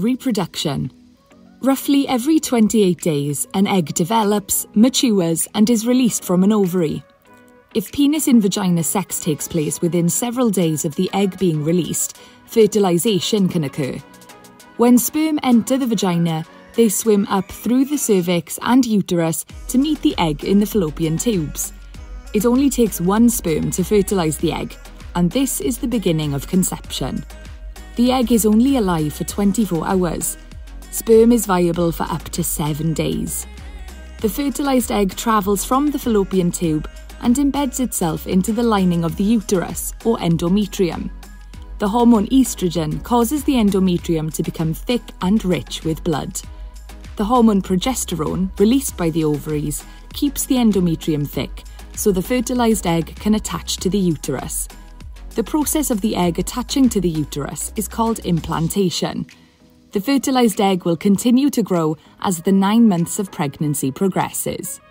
Reproduction. Roughly every 28 days, an egg develops, matures, and is released from an ovary. If penis in vagina sex takes place within several days of the egg being released, fertilization can occur. When sperm enter the vagina, they swim up through the cervix and uterus to meet the egg in the fallopian tubes. It only takes one sperm to fertilize the egg, and this is the beginning of conception. The egg is only alive for 24 hours. Sperm is viable for up to seven days. The fertilized egg travels from the fallopian tube and embeds itself into the lining of the uterus, or endometrium. The hormone estrogen causes the endometrium to become thick and rich with blood. The hormone progesterone, released by the ovaries, keeps the endometrium thick, so the fertilized egg can attach to the uterus. The process of the egg attaching to the uterus is called implantation. The fertilized egg will continue to grow as the nine months of pregnancy progresses.